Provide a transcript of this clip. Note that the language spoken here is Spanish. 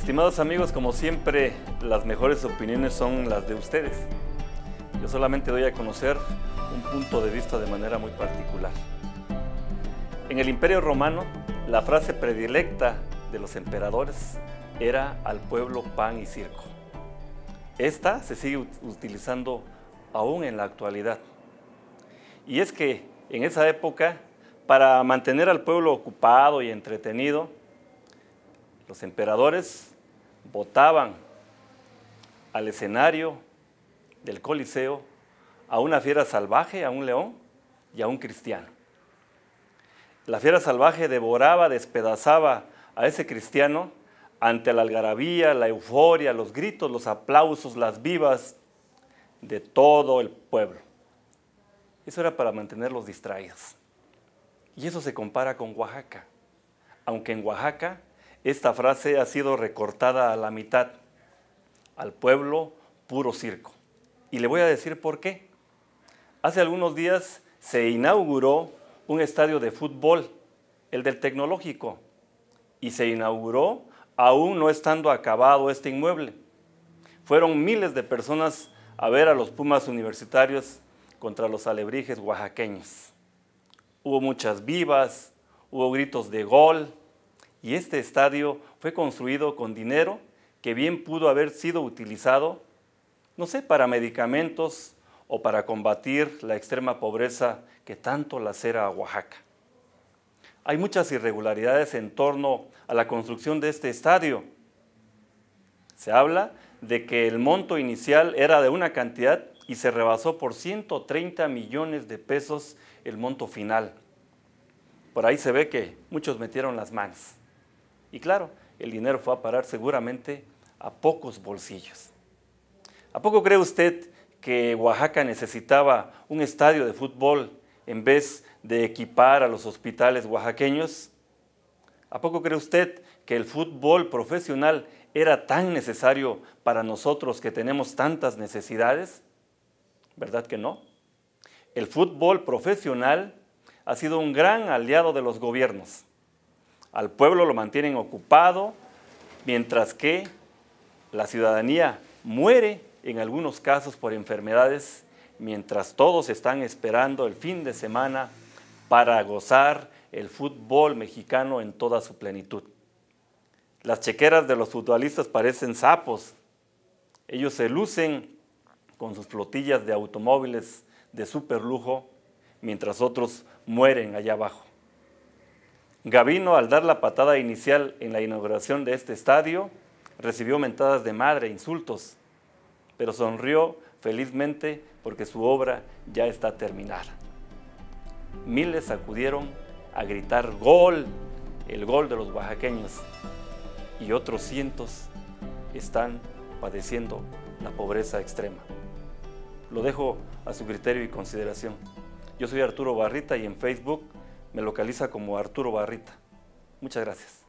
Estimados amigos, como siempre, las mejores opiniones son las de ustedes. Yo solamente doy a conocer un punto de vista de manera muy particular. En el Imperio Romano, la frase predilecta de los emperadores era al pueblo pan y circo. Esta se sigue utilizando aún en la actualidad. Y es que en esa época, para mantener al pueblo ocupado y entretenido, los emperadores votaban al escenario del Coliseo a una fiera salvaje, a un león y a un cristiano. La fiera salvaje devoraba, despedazaba a ese cristiano ante la algarabía, la euforia, los gritos, los aplausos, las vivas de todo el pueblo. Eso era para mantenerlos distraídos. Y eso se compara con Oaxaca. Aunque en Oaxaca esta frase ha sido recortada a la mitad. Al pueblo, puro circo. Y le voy a decir por qué. Hace algunos días se inauguró un estadio de fútbol, el del tecnológico, y se inauguró aún no estando acabado este inmueble. Fueron miles de personas a ver a los Pumas universitarios contra los alebrijes oaxaqueños. Hubo muchas vivas, hubo gritos de gol, y este estadio fue construido con dinero que bien pudo haber sido utilizado, no sé, para medicamentos o para combatir la extrema pobreza que tanto lacera a Oaxaca. Hay muchas irregularidades en torno a la construcción de este estadio. Se habla de que el monto inicial era de una cantidad y se rebasó por 130 millones de pesos el monto final. Por ahí se ve que muchos metieron las manos. Y claro, el dinero fue a parar seguramente a pocos bolsillos. ¿A poco cree usted que Oaxaca necesitaba un estadio de fútbol en vez de equipar a los hospitales oaxaqueños? ¿A poco cree usted que el fútbol profesional era tan necesario para nosotros que tenemos tantas necesidades? ¿Verdad que no? El fútbol profesional ha sido un gran aliado de los gobiernos. Al pueblo lo mantienen ocupado, mientras que la ciudadanía muere en algunos casos por enfermedades, mientras todos están esperando el fin de semana para gozar el fútbol mexicano en toda su plenitud. Las chequeras de los futbolistas parecen sapos. Ellos se lucen con sus flotillas de automóviles de superlujo, mientras otros mueren allá abajo. Gavino, al dar la patada inicial en la inauguración de este estadio, recibió mentadas de madre, insultos, pero sonrió felizmente porque su obra ya está terminada. Miles acudieron a gritar gol, el gol de los oaxaqueños, y otros cientos están padeciendo la pobreza extrema. Lo dejo a su criterio y consideración. Yo soy Arturo Barrita y en Facebook me localiza como Arturo Barrita. Muchas gracias.